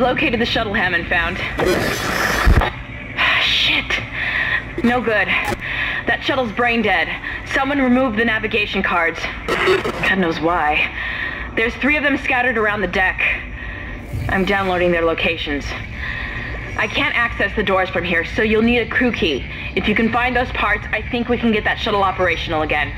located the shuttle Hammond found. Shit. No good. That shuttle's brain dead. Someone removed the navigation cards. God knows why. There's three of them scattered around the deck. I'm downloading their locations. I can't access the doors from here, so you'll need a crew key. If you can find those parts, I think we can get that shuttle operational again.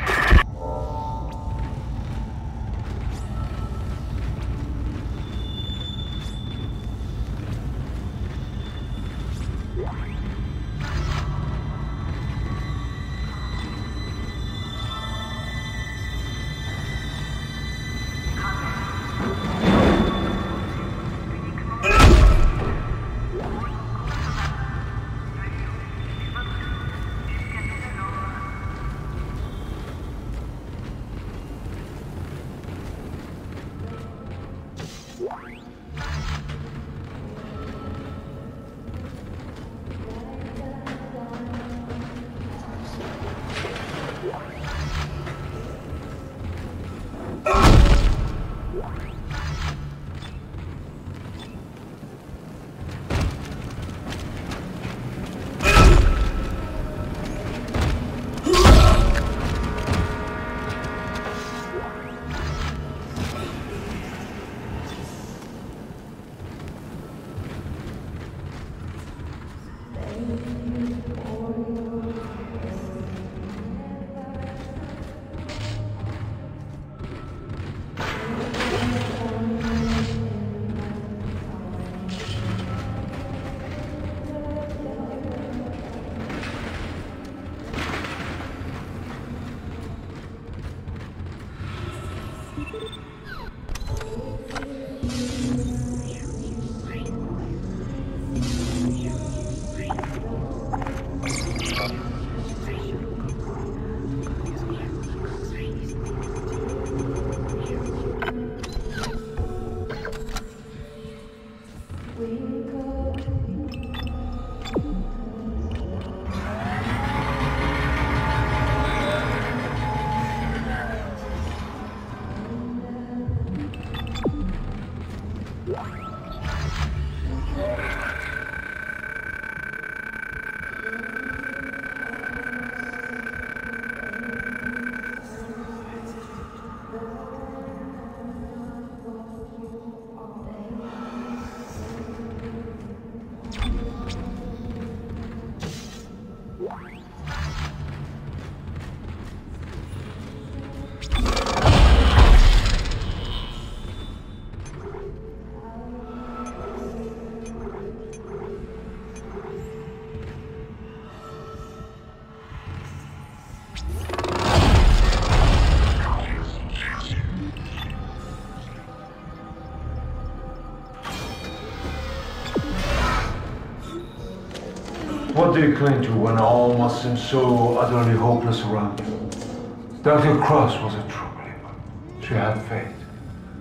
What do you cling to when all must seem so utterly hopeless around you? Dr. Cross was a true believer. She had faith.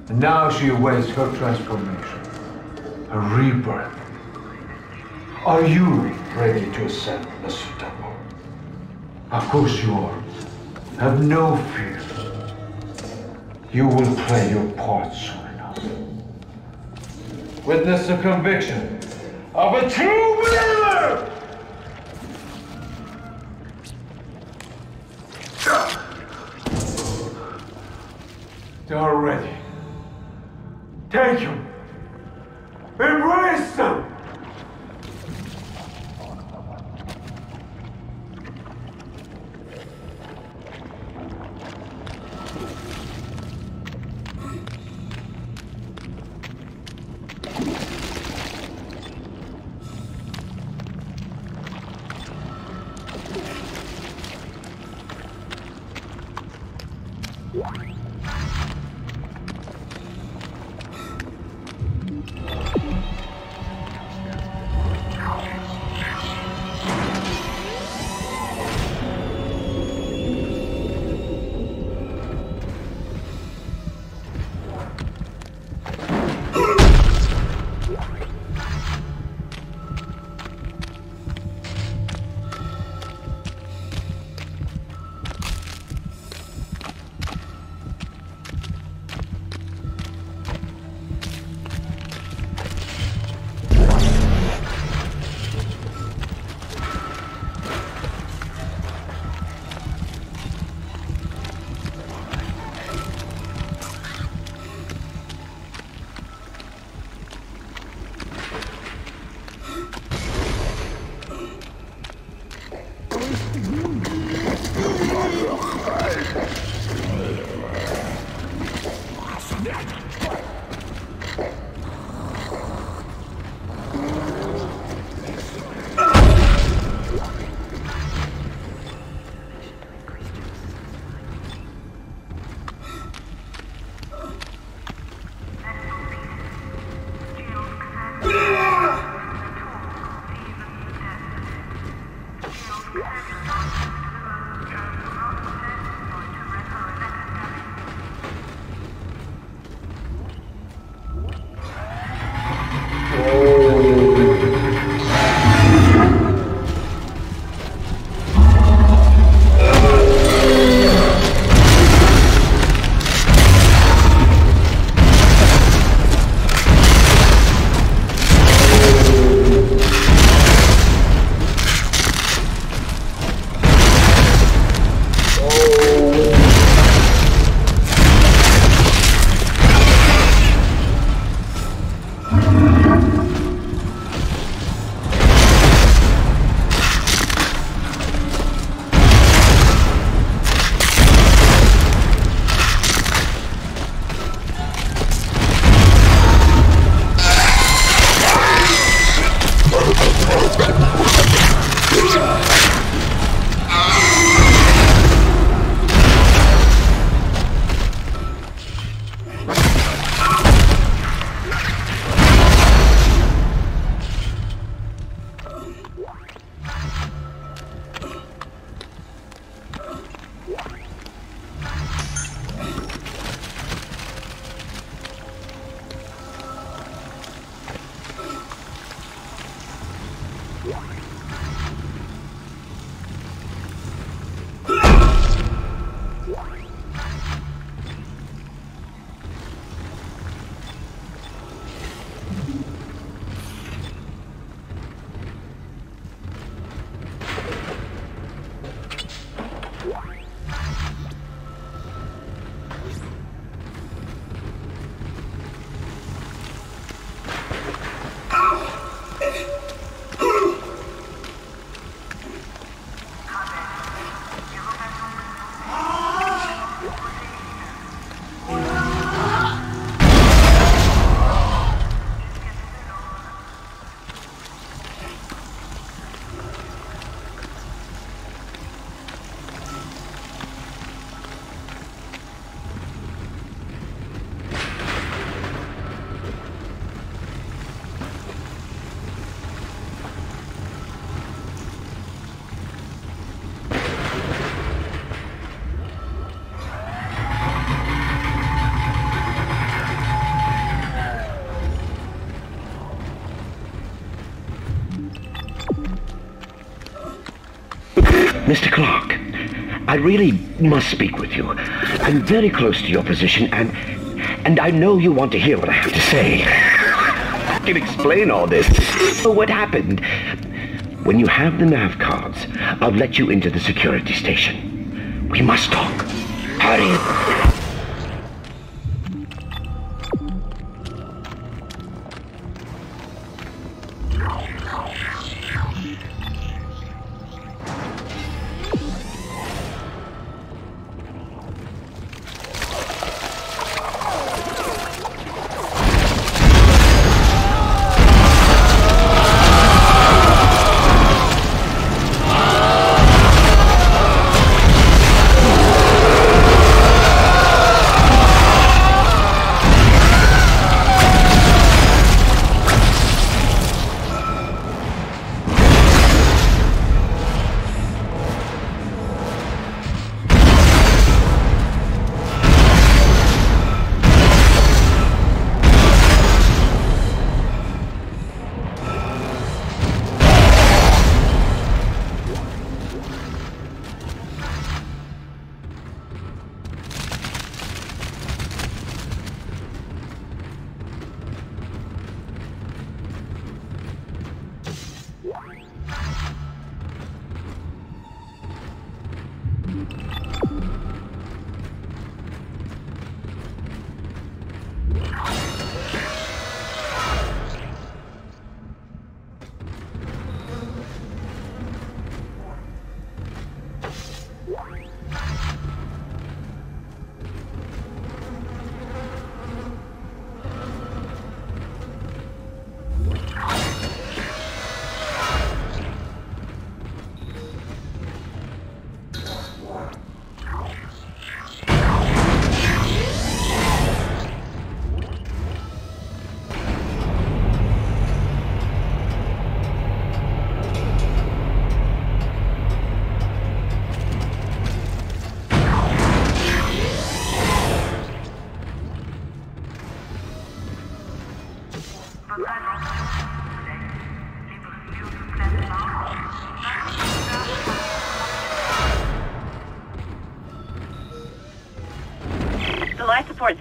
And now she awaits her transformation, her rebirth. Are you ready to ascend, Mr. Temple? Of course you are. Have no fear. You will play your part soon enough. Witness the conviction of a true They are ready. Take them. Mr. Clarke, I really must speak with you. I'm very close to your position, and and I know you want to hear what I have to say. I can explain all this. So what happened? When you have the nav cards, I'll let you into the security station. We must talk. Hurry.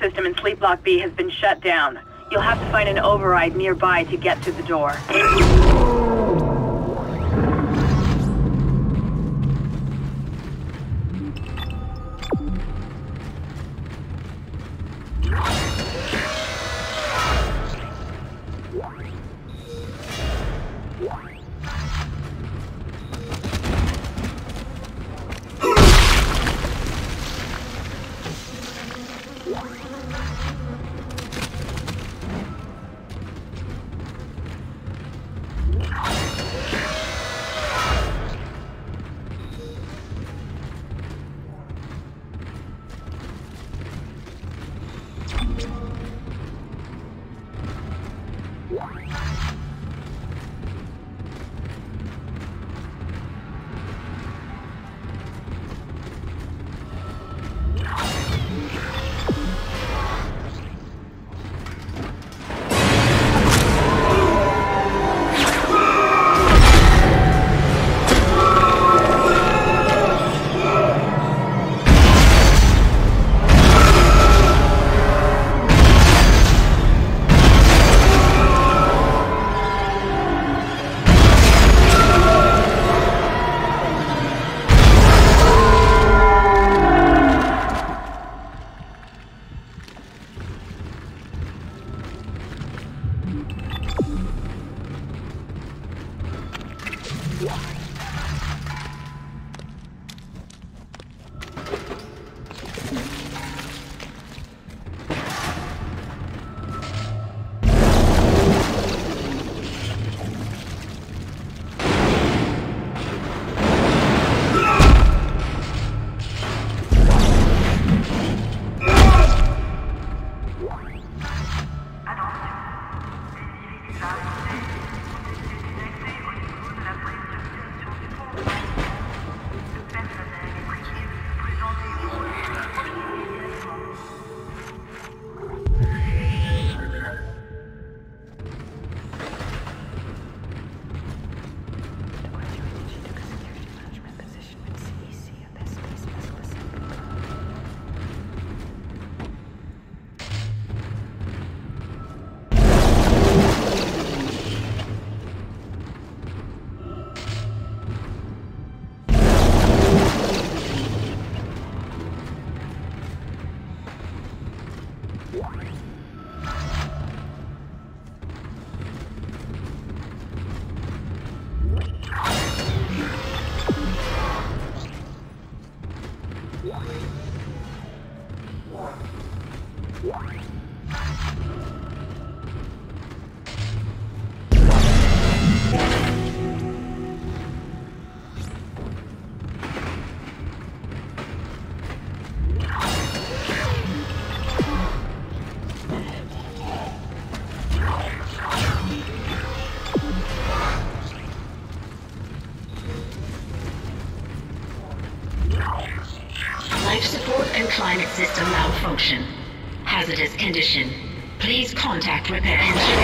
System in Sleep Block B has been shut down. You'll have to find an override nearby to get to the door. Please contact repair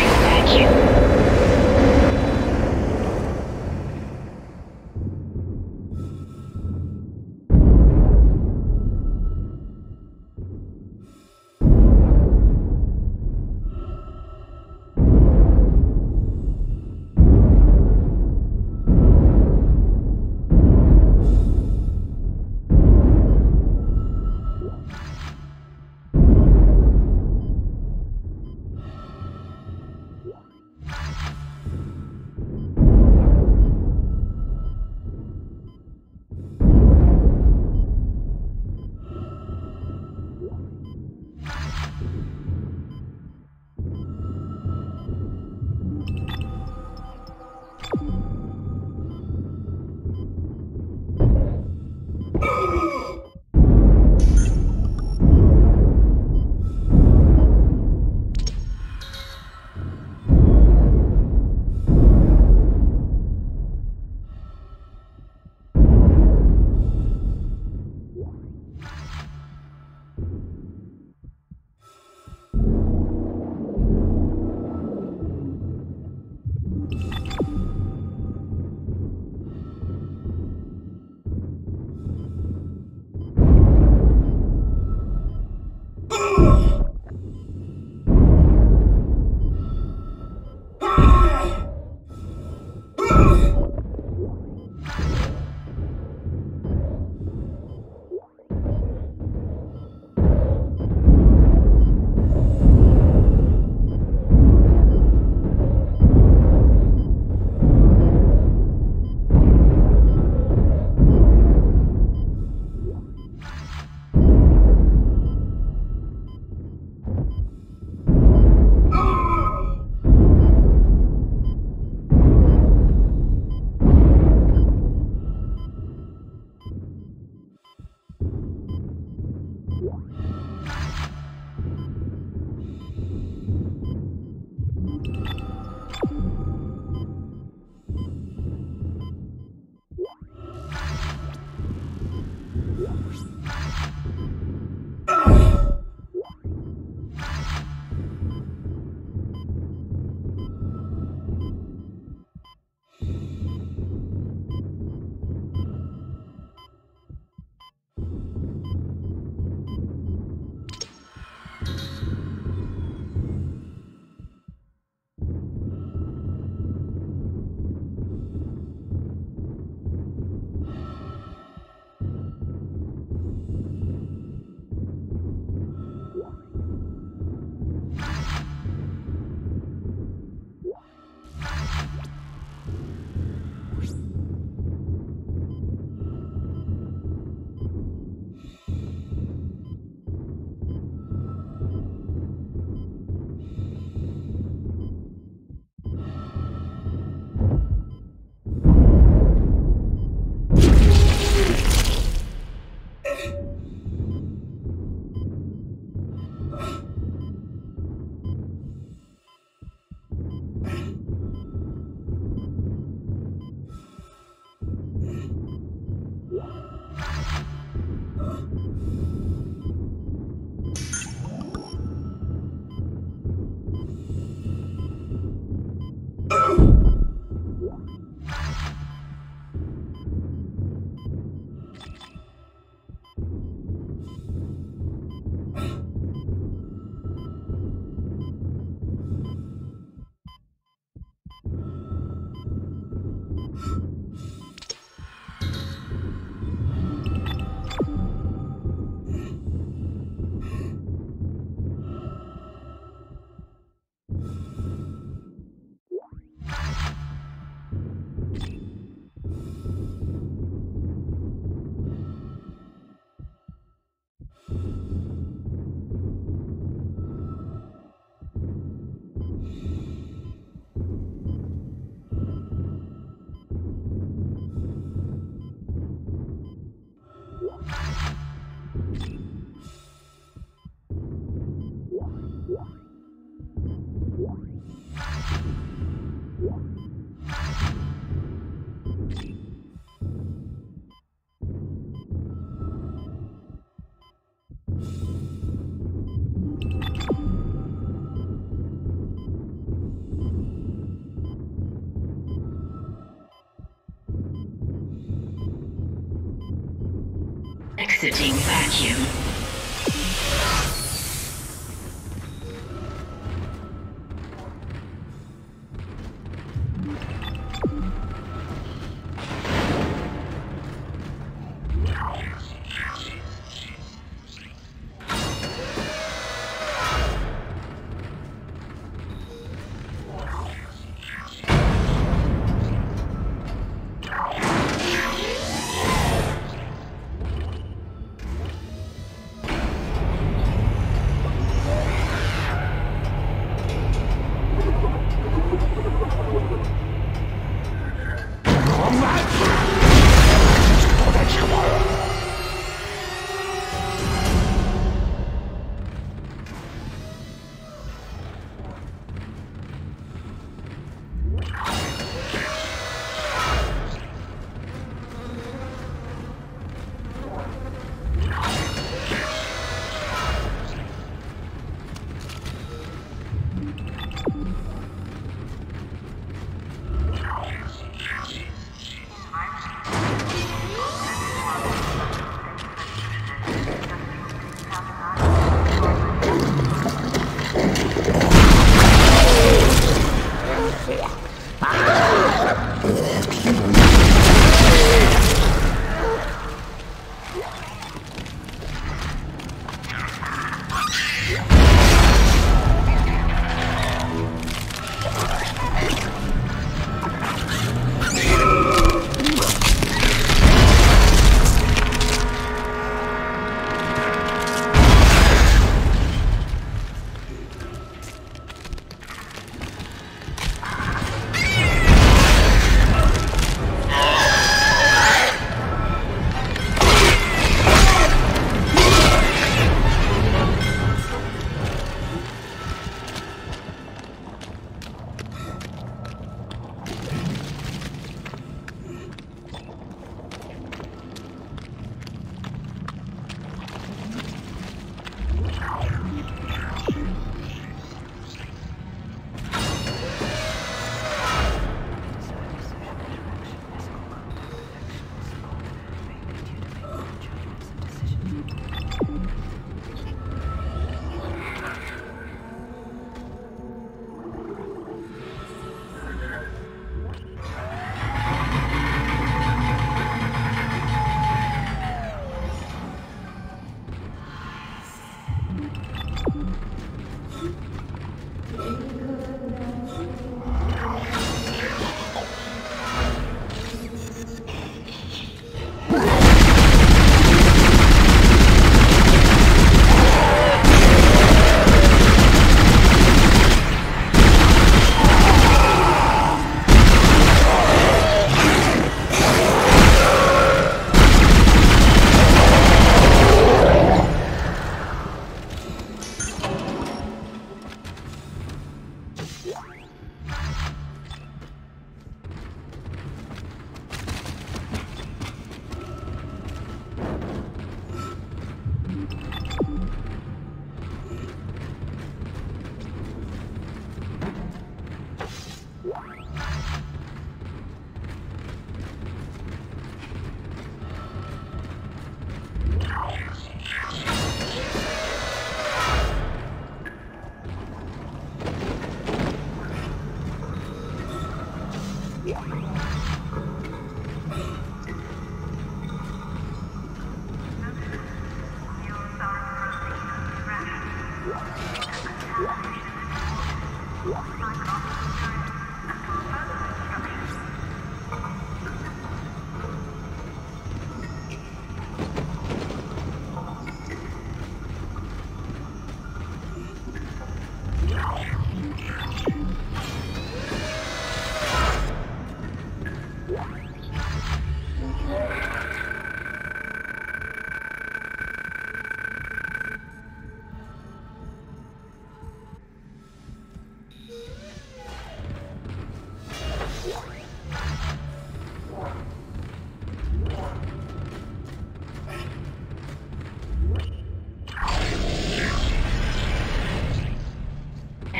Exiting vacuum.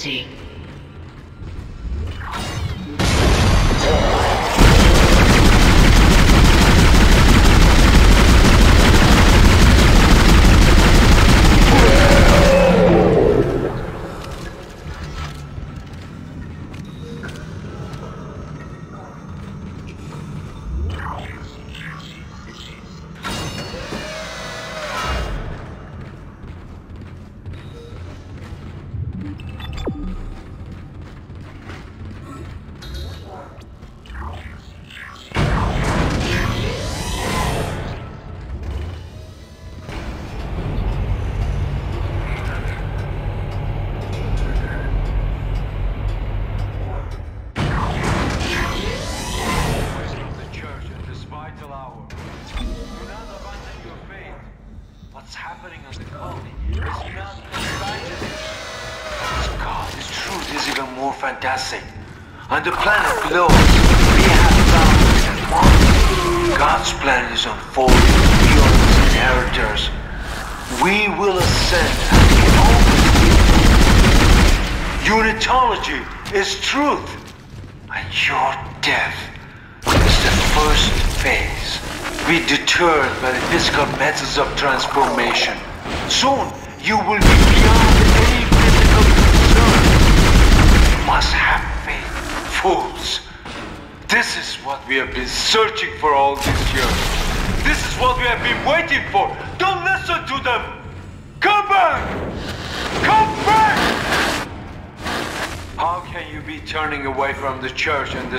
ability.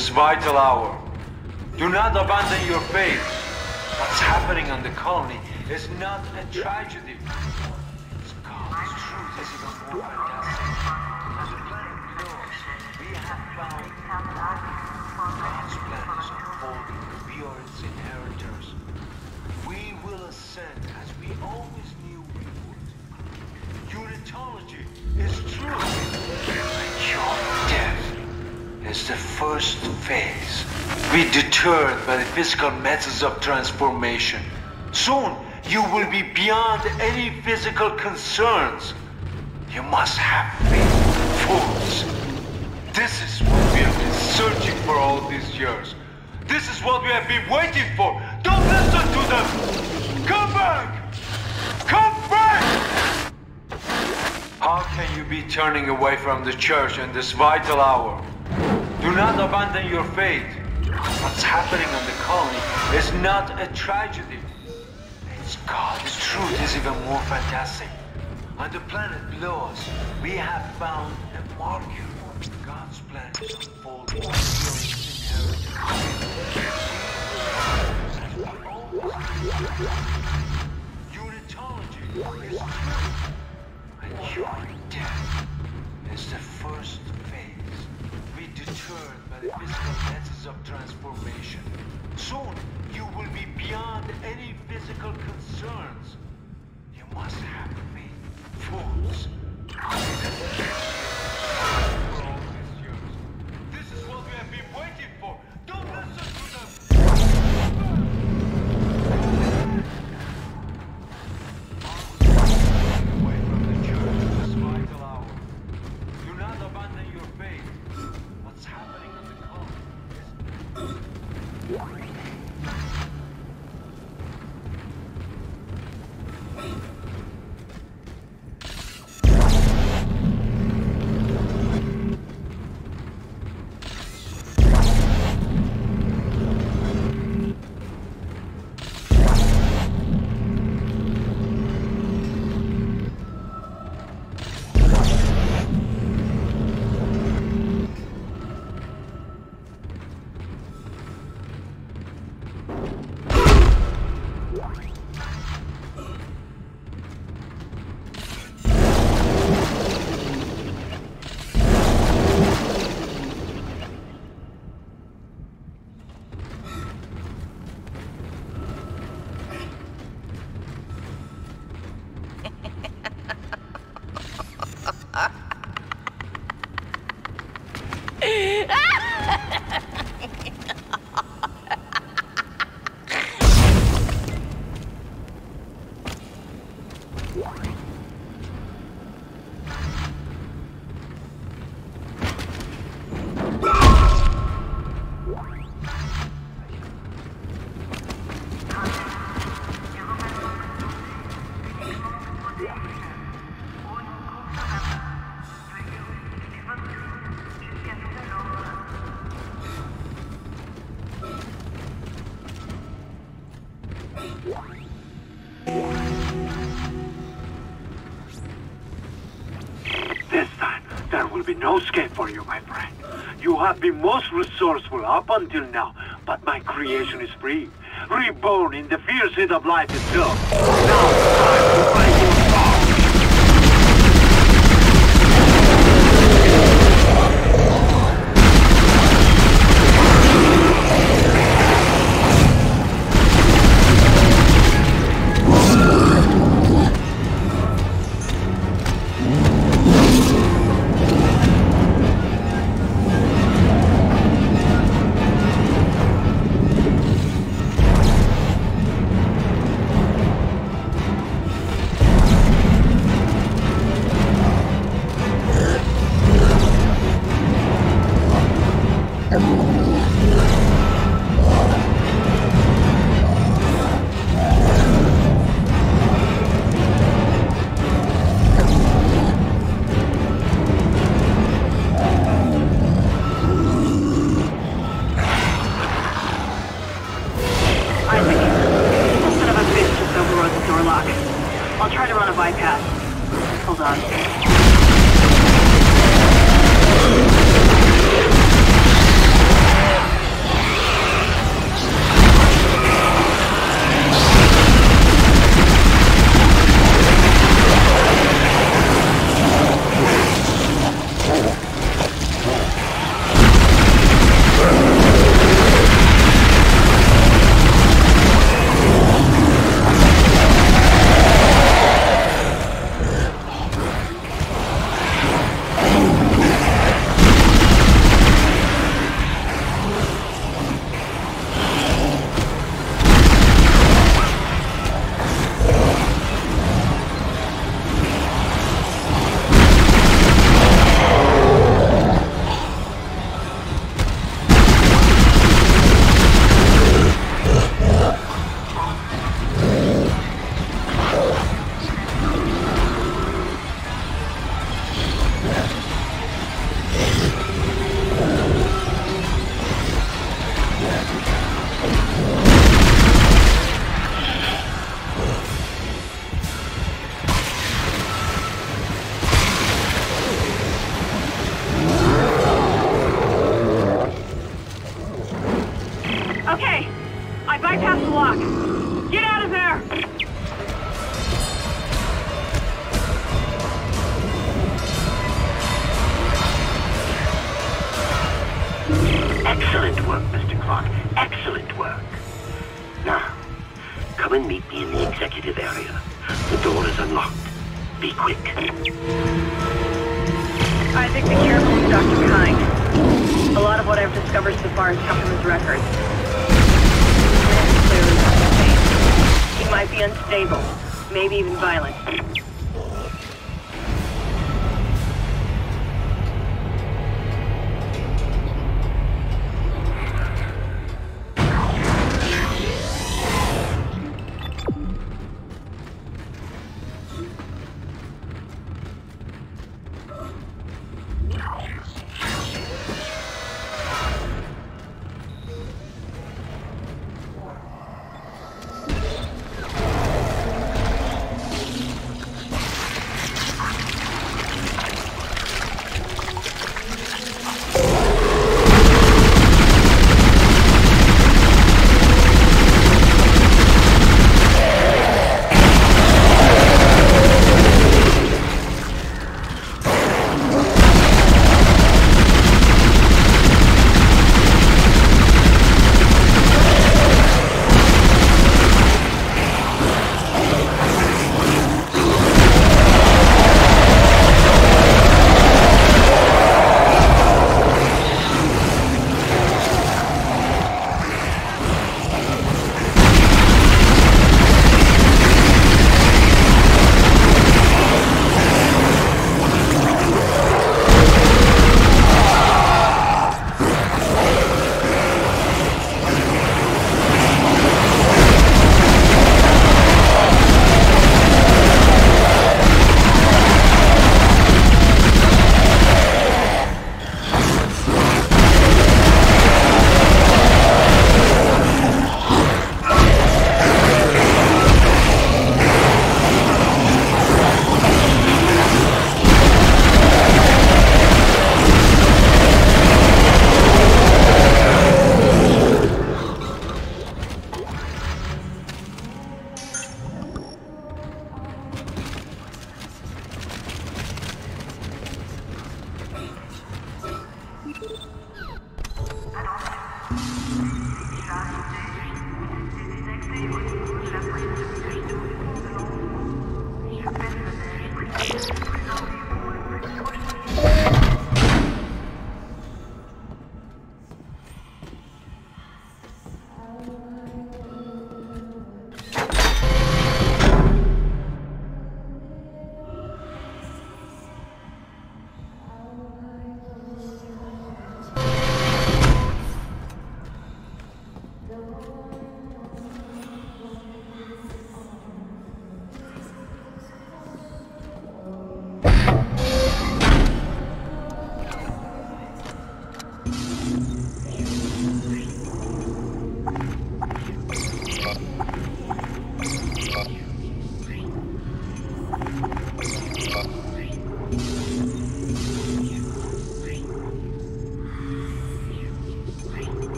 this vital hour. Do not abandon your faith. What's happening on the colony is not a tragedy. It's God's truth as it unfolds. We have found God's plan is unfolding. We are its inheritors. We will ascend as we always knew we would. Unitology is true is the first phase. Be deterred by the physical methods of transformation. Soon, you will be beyond any physical concerns. You must have faith, fools. This is what we have been searching for all these years. This is what we have been waiting for. Don't listen to them! Come back! Come back! How can you be turning away from the church in this vital hour? Do not abandon your faith. What's happening on the colony is not a tragedy. It's God. The truth is even more fantastic. On the planet below us, we have found a marker. God's plan is unfolding. Unitology is true. And your death is the first deterred by the physical methods of transformation. Soon, you will be beyond any physical concerns. You must have faith, fools. This is what we have been waiting for. Don't listen to no escape for you, my friend. You have been most resourceful up until now, but my creation is free. Reborn in the fierce heat of life itself. Now time to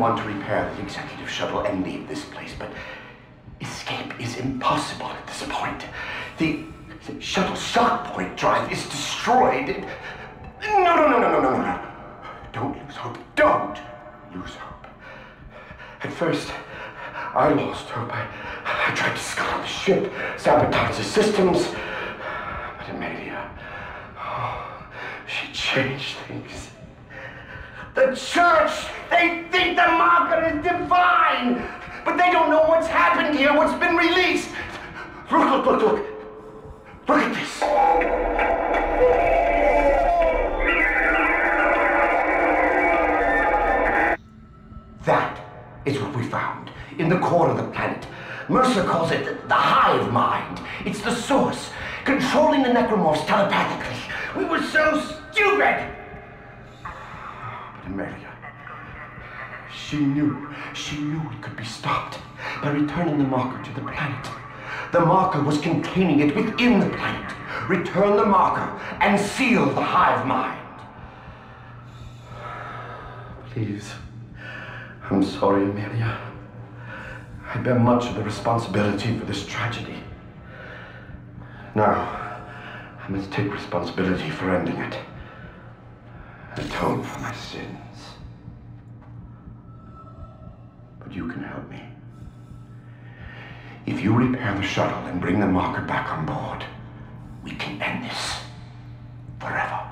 want to repair the executive shuttle and leave this place, but escape is impossible at this point. The, the shuttle shock point drive is destroyed. It- No, no, no, no, no, no, no. Don't lose hope. Don't lose hope. At first, I lost hope. I, I tried to scuttle the ship, sabotage the systems. But Amelia, oh, she changed things. The church, they think the marker is divine, but they don't know what's happened here, what's been released. Look, look, look, look. Look at this. That is what we found in the core of the planet. Mercer calls it the, the hive mind. It's the source, controlling the necromorphs telepathically. We were so stupid! She knew, she knew it could be stopped by returning the marker to the planet. The marker was containing it within the planet. Return the marker and seal the hive mind. Please. I'm sorry, Amelia. I bear much of the responsibility for this tragedy. Now, I must take responsibility for ending it. Atone for my sins. But you can help me. If you repair the shuttle and bring the marker back on board, we can end this forever.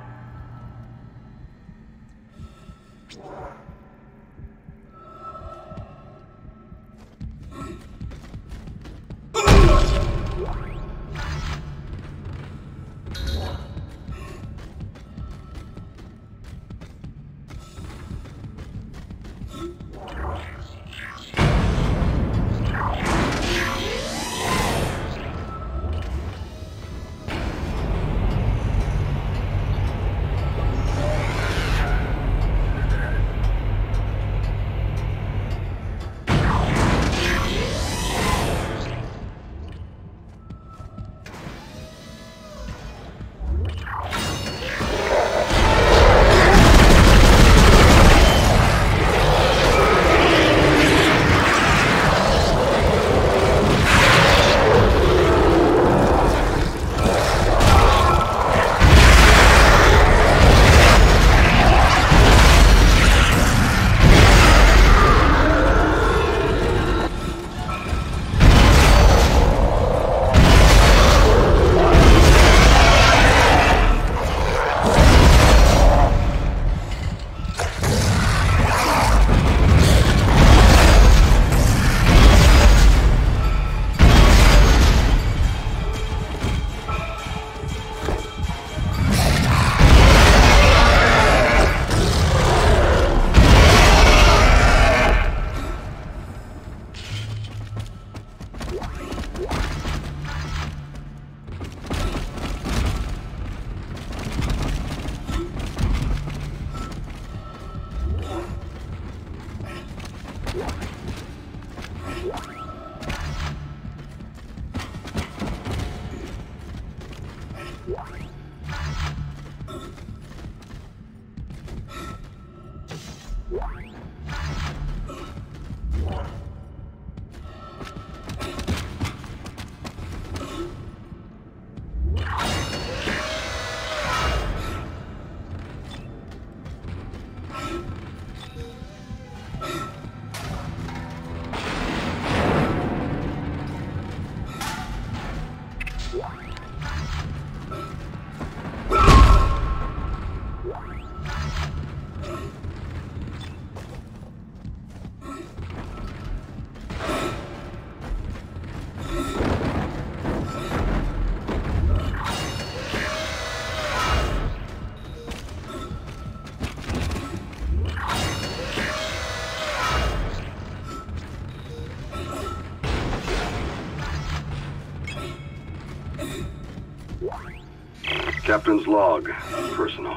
Captain's log, personal.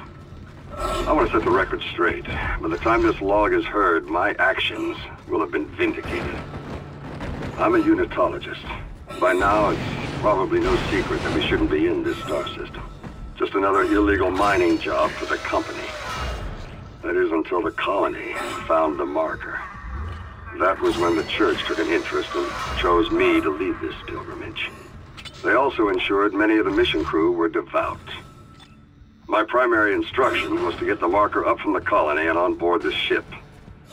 I want to set the record straight. By the time this log is heard, my actions will have been vindicated. I'm a unitologist. By now, it's probably no secret that we shouldn't be in this star system. Just another illegal mining job for the company. That is until the colony found the marker. That was when the church took an interest and chose me to lead this pilgrimage. They also ensured many of the mission crew were devout. My primary instruction was to get the marker up from the colony and on board the ship.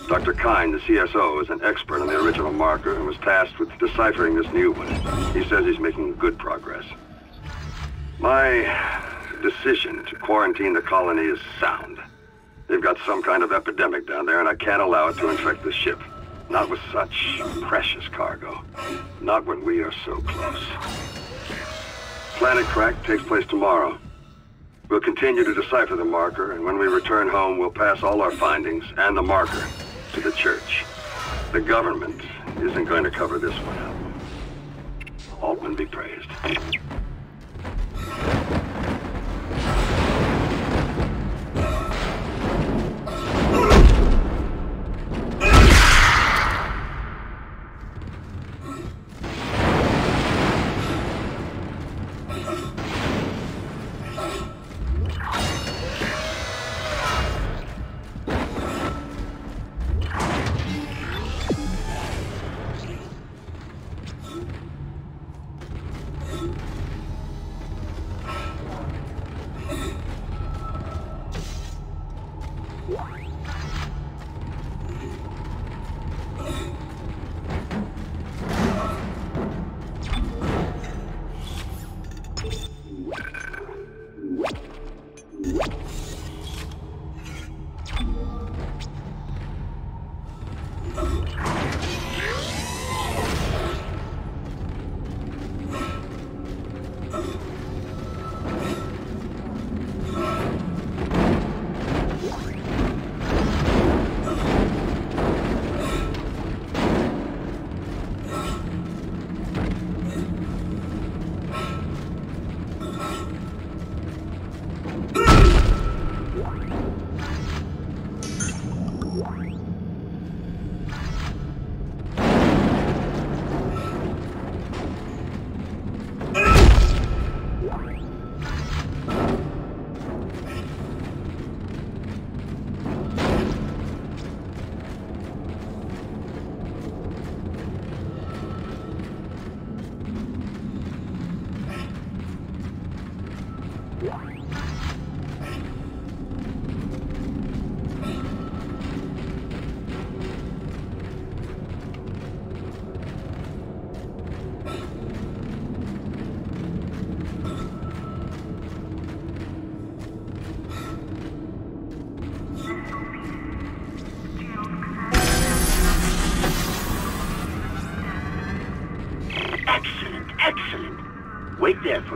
Dr. Kyne, the CSO, is an expert on the original marker and was tasked with deciphering this new one. He says he's making good progress. My decision to quarantine the colony is sound. They've got some kind of epidemic down there, and I can't allow it to infect the ship. Not with such precious cargo. Not when we are so close. Planet Crack takes place tomorrow. We'll continue to decipher the marker, and when we return home, we'll pass all our findings and the marker to the church. The government isn't going to cover this one up. Altman be praised.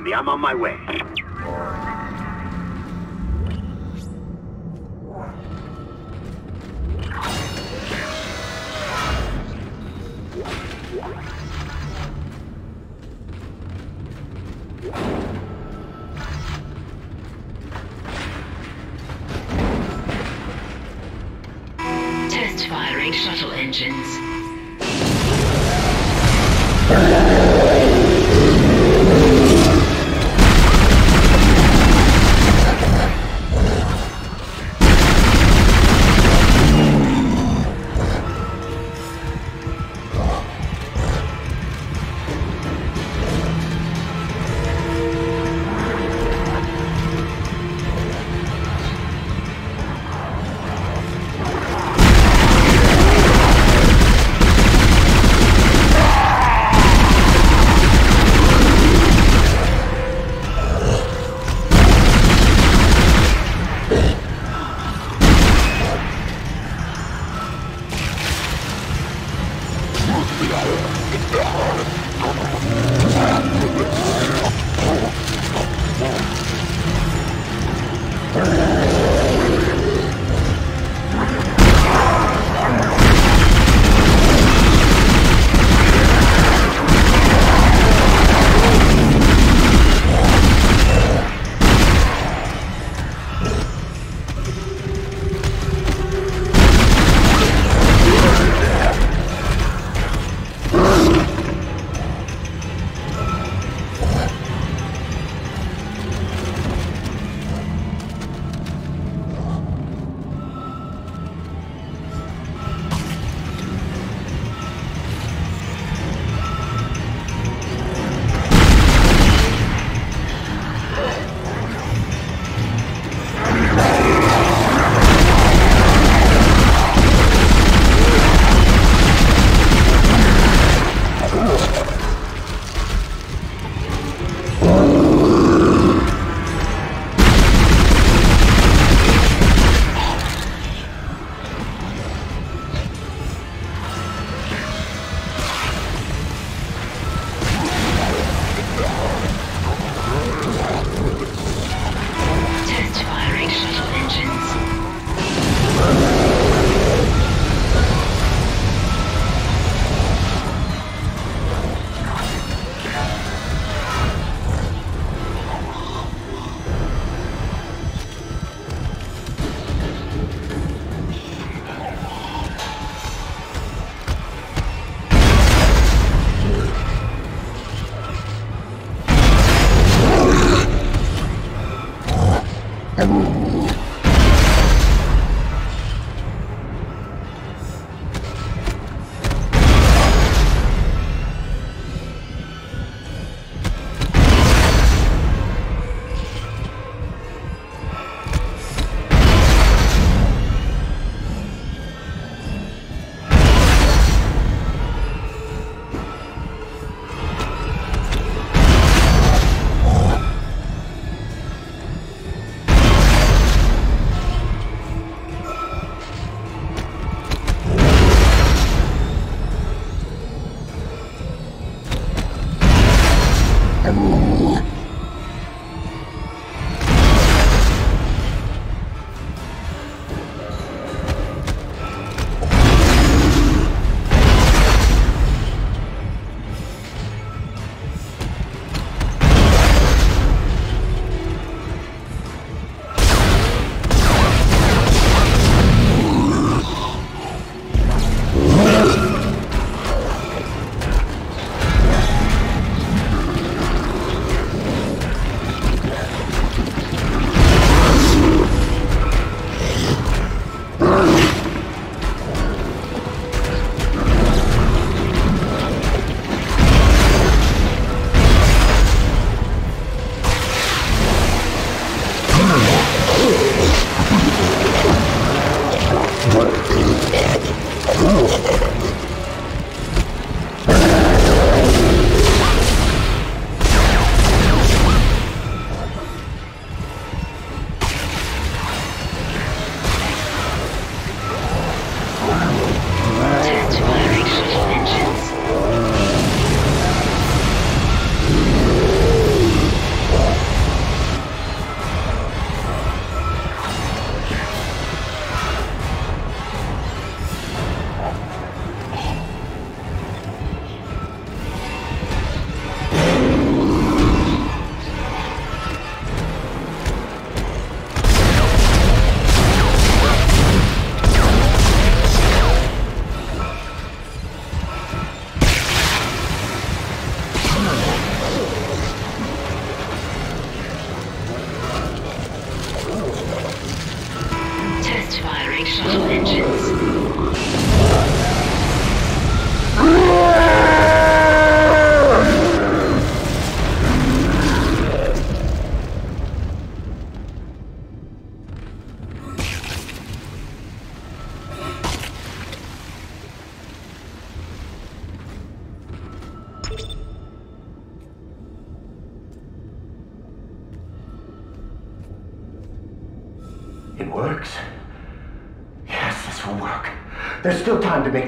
Me. I'm on my way.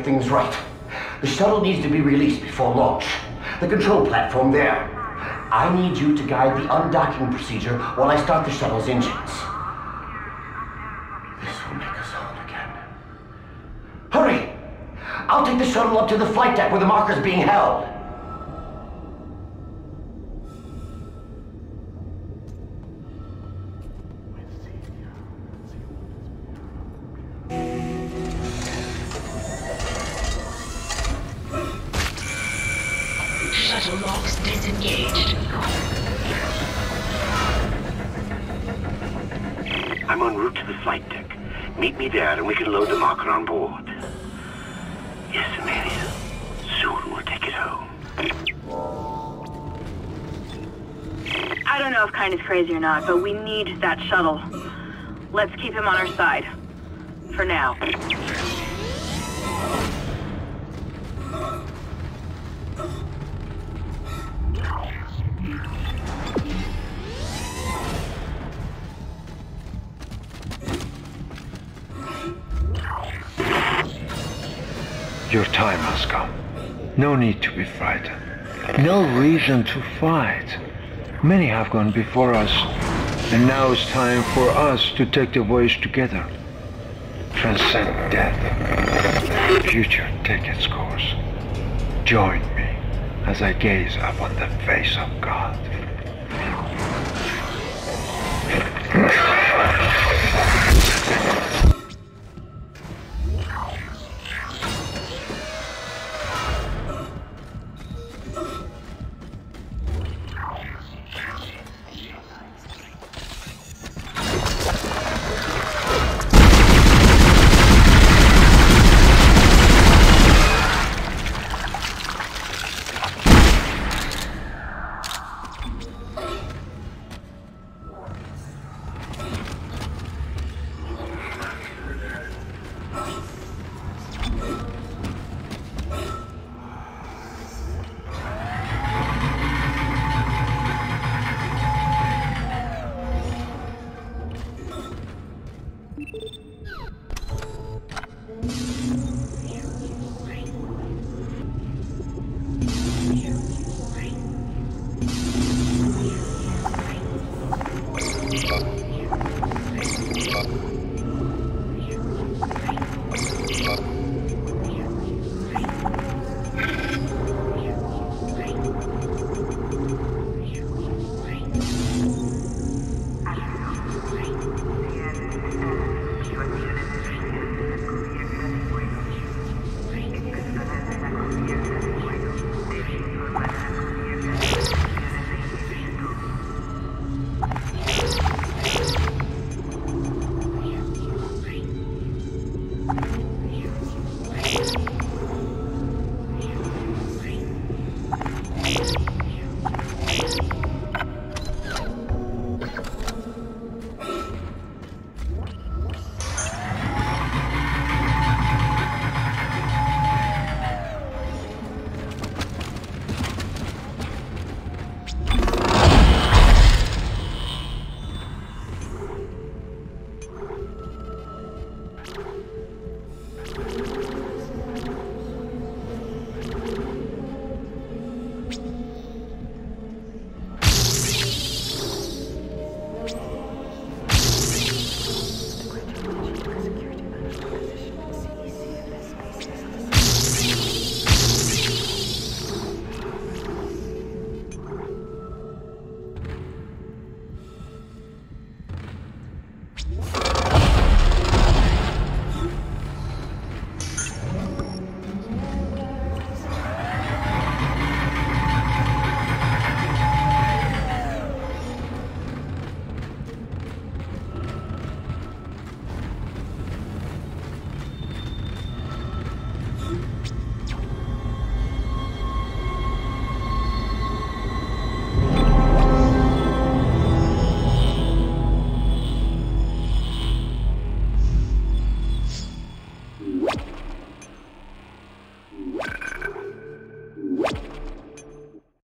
Things right. The shuttle needs to be released before launch. The control platform there. I need you to guide the undocking procedure while I start the shuttle's engines. This will make us whole again. Hurry! I'll take the shuttle up to the flight deck where the marker's being held. But we need that shuttle. Let's keep him on our side. For now. Your time has come. No need to be frightened. No reason to fight. Many have gone before us, and now it's time for us to take the voyage together. Transcend death. The future take its course. Join me as I gaze upon the face of God.